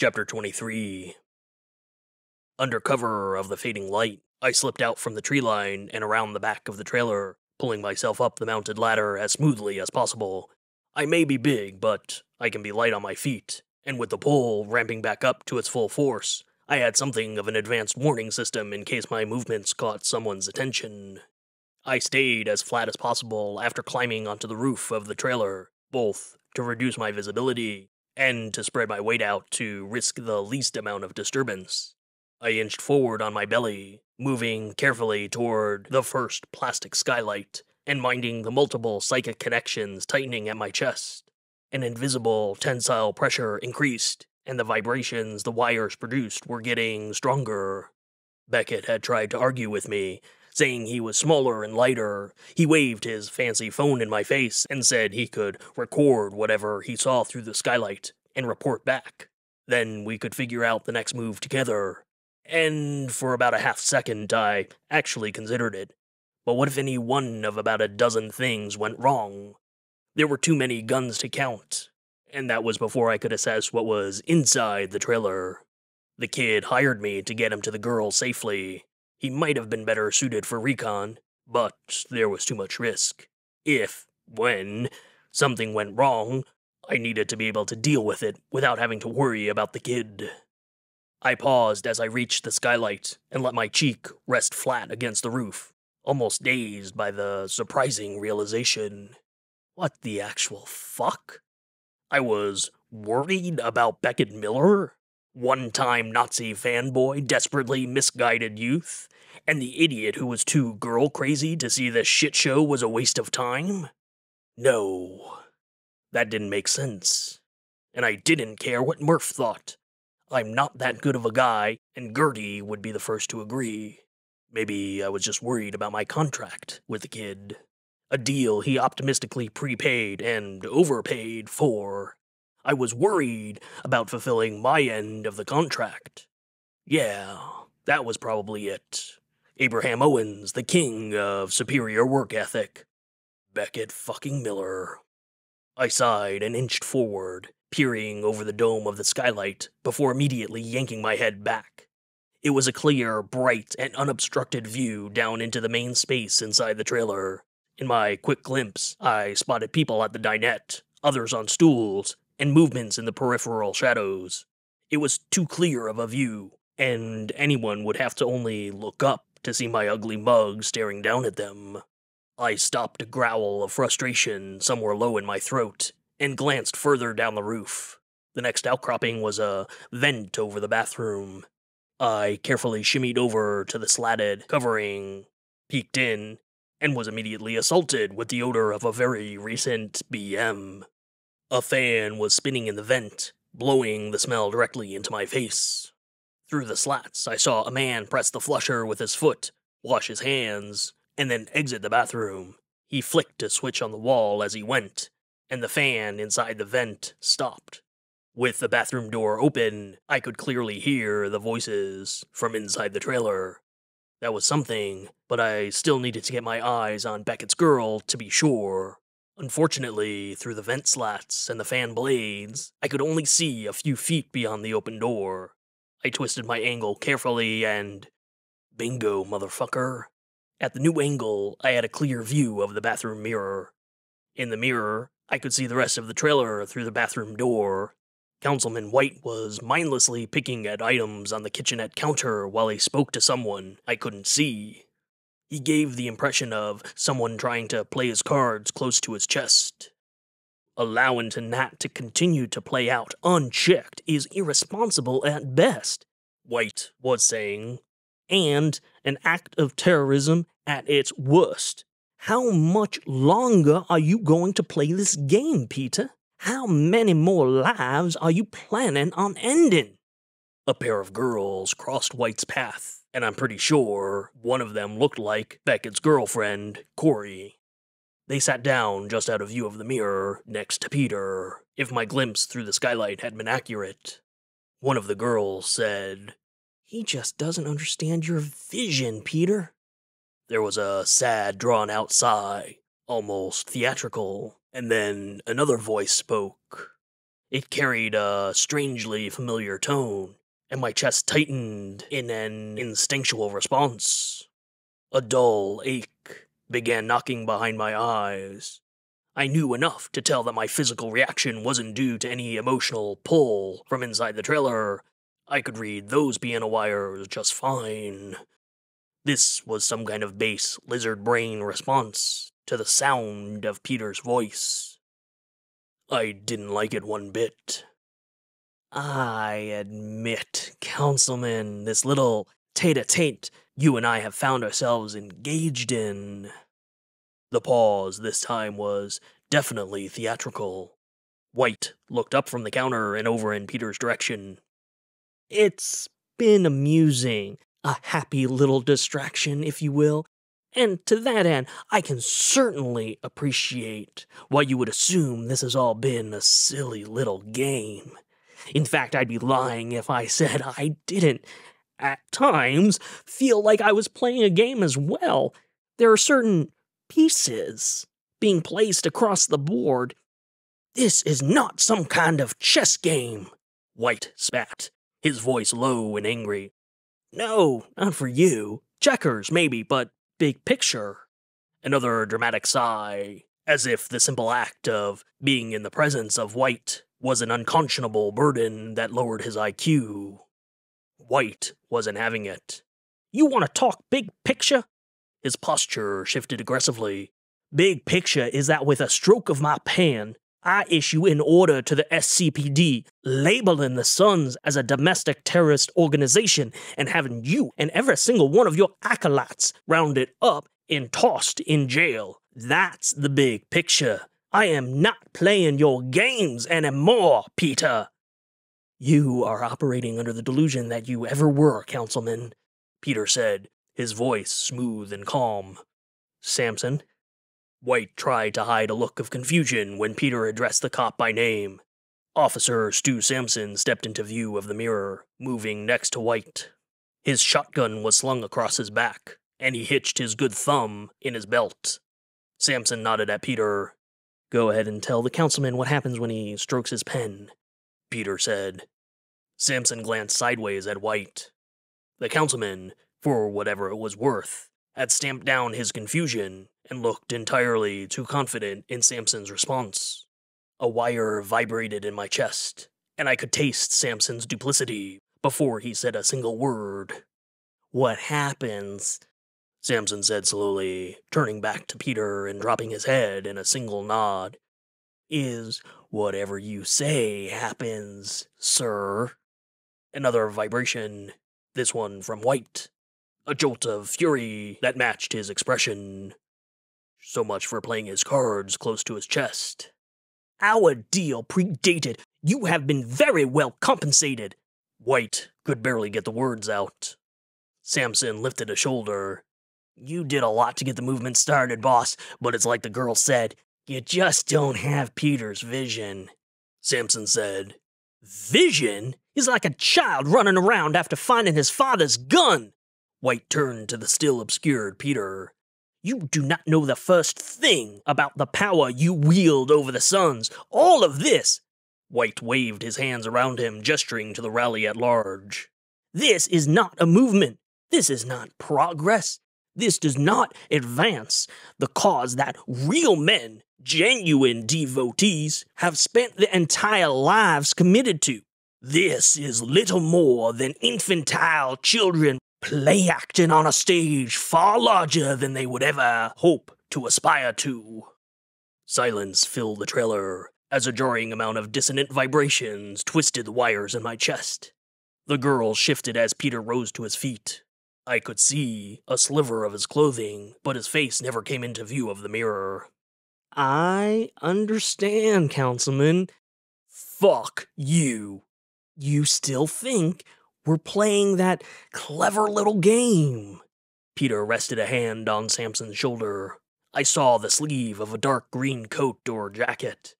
Chapter 23 Under cover of the fading light, I slipped out from the tree line and around the back of the trailer, pulling myself up the mounted ladder as smoothly as possible. I may be big, but I can be light on my feet, and with the pole ramping back up to its full force, I had something of an advanced warning system in case my movements caught someone's attention. I stayed as flat as possible after climbing onto the roof of the trailer, both to reduce my visibility and to spread my weight out to risk the least amount of disturbance. I inched forward on my belly, moving carefully toward the first plastic skylight and minding the multiple psychic connections tightening at my chest. An invisible tensile pressure increased, and the vibrations the wires produced were getting stronger. Beckett had tried to argue with me, saying he was smaller and lighter. He waved his fancy phone in my face and said he could record whatever he saw through the skylight and report back. Then we could figure out the next move together. And for about a half second, I actually considered it. But what if any one of about a dozen things went wrong? There were too many guns to count, and that was before I could assess what was inside the trailer. The kid hired me to get him to the girl safely, he might have been better suited for recon, but there was too much risk. If, when, something went wrong, I needed to be able to deal with it without having to worry about the kid. I paused as I reached the skylight and let my cheek rest flat against the roof, almost dazed by the surprising realization. What the actual fuck? I was worried about Beckett Miller? One time Nazi fanboy, desperately misguided youth, and the idiot who was too girl crazy to see this shit show was a waste of time? No. That didn't make sense. And I didn't care what Murph thought. I'm not that good of a guy, and Gertie would be the first to agree. Maybe I was just worried about my contract with the kid. A deal he optimistically prepaid and overpaid for. I was worried about fulfilling my end of the contract. Yeah, that was probably it. Abraham Owens, the king of superior work ethic. Beckett fucking Miller. I sighed and inched forward, peering over the dome of the skylight before immediately yanking my head back. It was a clear, bright, and unobstructed view down into the main space inside the trailer. In my quick glimpse, I spotted people at the dinette, others on stools, and movements in the peripheral shadows. It was too clear of a view, and anyone would have to only look up to see my ugly mug staring down at them. I stopped a growl of frustration somewhere low in my throat and glanced further down the roof. The next outcropping was a vent over the bathroom. I carefully shimmied over to the slatted covering, peeked in, and was immediately assaulted with the odor of a very recent BM. A fan was spinning in the vent, blowing the smell directly into my face. Through the slats, I saw a man press the flusher with his foot, wash his hands, and then exit the bathroom. He flicked a switch on the wall as he went, and the fan inside the vent stopped. With the bathroom door open, I could clearly hear the voices from inside the trailer. That was something, but I still needed to get my eyes on Beckett's girl to be sure. Unfortunately, through the vent slats and the fan blades, I could only see a few feet beyond the open door. I twisted my angle carefully and. Bingo, motherfucker. At the new angle, I had a clear view of the bathroom mirror. In the mirror, I could see the rest of the trailer through the bathroom door. Councilman White was mindlessly picking at items on the kitchenette counter while he spoke to someone I couldn't see. He gave the impression of someone trying to play his cards close to his chest. Allowing to Nat to continue to play out unchecked is irresponsible at best, White was saying, and an act of terrorism at its worst. How much longer are you going to play this game, Peter? How many more lives are you planning on ending? A pair of girls crossed White's path and I'm pretty sure one of them looked like Beckett's girlfriend, Corey. They sat down just out of view of the mirror next to Peter, if my glimpse through the skylight had been accurate. One of the girls said, He just doesn't understand your vision, Peter. There was a sad, drawn out sigh, almost theatrical, and then another voice spoke. It carried a strangely familiar tone, and my chest tightened in an instinctual response. A dull ache began knocking behind my eyes. I knew enough to tell that my physical reaction wasn't due to any emotional pull from inside the trailer. I could read those piano wires just fine. This was some kind of base lizard brain response to the sound of Peter's voice. I didn't like it one bit. I admit, Councilman, this little tete a tete you and I have found ourselves engaged in. The pause this time was definitely theatrical. White looked up from the counter and over in Peter's direction. It's been amusing, a happy little distraction, if you will. And to that end, I can certainly appreciate why you would assume this has all been a silly little game. In fact, I'd be lying if I said I didn't, at times, feel like I was playing a game as well. There are certain pieces being placed across the board. This is not some kind of chess game, White spat, his voice low and angry. No, not for you. Checkers, maybe, but big picture. Another dramatic sigh, as if the simple act of being in the presence of White was an unconscionable burden that lowered his IQ. White wasn't having it. You want to talk big picture? His posture shifted aggressively. Big picture is that with a stroke of my pen, I issue an order to the SCPD labeling the Sons as a domestic terrorist organization and having you and every single one of your acolytes rounded up and tossed in jail. That's the big picture. I am not playing your games anymore, Peter. You are operating under the delusion that you ever were, Councilman, Peter said, his voice smooth and calm. Samson, White tried to hide a look of confusion when Peter addressed the cop by name. Officer Stu Samson stepped into view of the mirror, moving next to White. His shotgun was slung across his back, and he hitched his good thumb in his belt. Samson nodded at Peter. Go ahead and tell the councilman what happens when he strokes his pen, Peter said. Samson glanced sideways at White. The councilman, for whatever it was worth, had stamped down his confusion and looked entirely too confident in Samson's response. A wire vibrated in my chest, and I could taste Samson's duplicity before he said a single word. What happens? Samson said slowly, turning back to Peter and dropping his head in a single nod. Is whatever you say happens, sir. Another vibration, this one from White. A jolt of fury that matched his expression. So much for playing his cards close to his chest. Our deal predated. You have been very well compensated. White could barely get the words out. Samson lifted a shoulder. You did a lot to get the movement started, boss, but it's like the girl said, you just don't have Peter's vision. Samson said, Vision? He's like a child running around after finding his father's gun. White turned to the still obscured Peter. You do not know the first thing about the power you wield over the Sons. All of this. White waved his hands around him, gesturing to the rally at large. This is not a movement. This is not progress. This does not advance the cause that real men, genuine devotees, have spent their entire lives committed to. This is little more than infantile children play acting on a stage far larger than they would ever hope to aspire to. Silence filled the trailer as a jarring amount of dissonant vibrations twisted the wires in my chest. The girl shifted as Peter rose to his feet. I could see a sliver of his clothing, but his face never came into view of the mirror. I understand, Councilman. Fuck you. You still think we're playing that clever little game. Peter rested a hand on Samson's shoulder. I saw the sleeve of a dark green coat or jacket.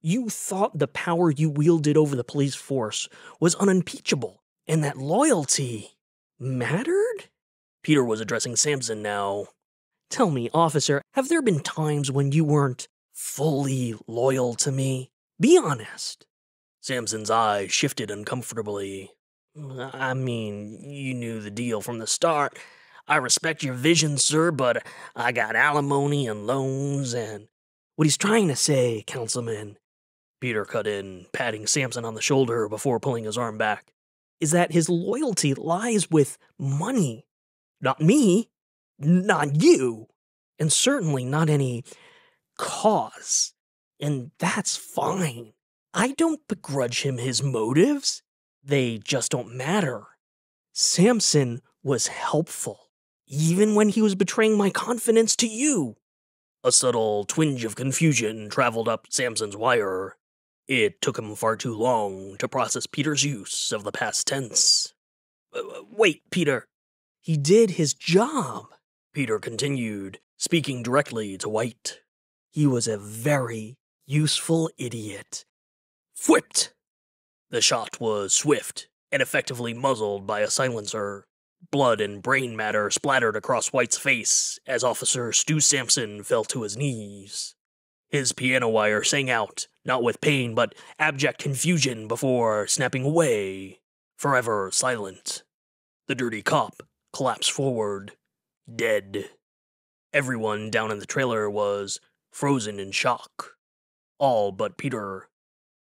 You thought the power you wielded over the police force was unimpeachable, and that loyalty mattered? Peter was addressing Samson now. Tell me, officer, have there been times when you weren't fully loyal to me? Be honest. Samson's eyes shifted uncomfortably. I mean, you knew the deal from the start. I respect your vision, sir, but I got alimony and loans and. What he's trying to say, Councilman, Peter cut in, patting Samson on the shoulder before pulling his arm back, is that his loyalty lies with money. Not me, not you, and certainly not any cause. And that's fine. I don't begrudge him his motives. They just don't matter. Samson was helpful, even when he was betraying my confidence to you. A subtle twinge of confusion traveled up Samson's wire. It took him far too long to process Peter's use of the past tense. Wait, Peter. He did his job, Peter continued, speaking directly to White. He was a very useful idiot. Whipped! The shot was swift and effectively muzzled by a silencer. Blood and brain matter splattered across White's face as Officer Stu Samson fell to his knees. His piano wire sang out, not with pain but abject confusion, before snapping away, forever silent. The dirty cop collapsed forward, dead. Everyone down in the trailer was frozen in shock. All but Peter.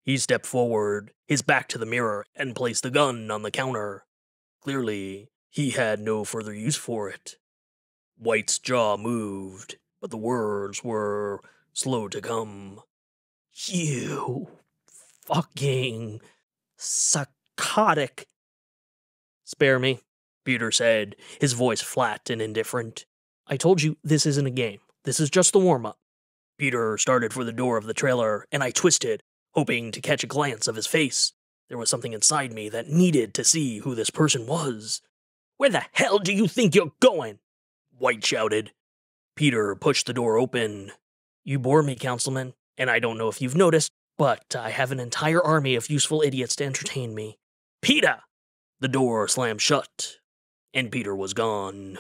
He stepped forward, his back to the mirror, and placed the gun on the counter. Clearly, he had no further use for it. White's jaw moved, but the words were slow to come. You fucking psychotic. Spare me, Peter said, his voice flat and indifferent. I told you this isn't a game. This is just the warm up. Peter started for the door of the trailer, and I twisted, hoping to catch a glance of his face. There was something inside me that needed to see who this person was. Where the hell do you think you're going? White shouted. Peter pushed the door open. You bore me, Councilman, and I don't know if you've noticed, but I have an entire army of useful idiots to entertain me. Peter! The door slammed shut, and Peter was gone.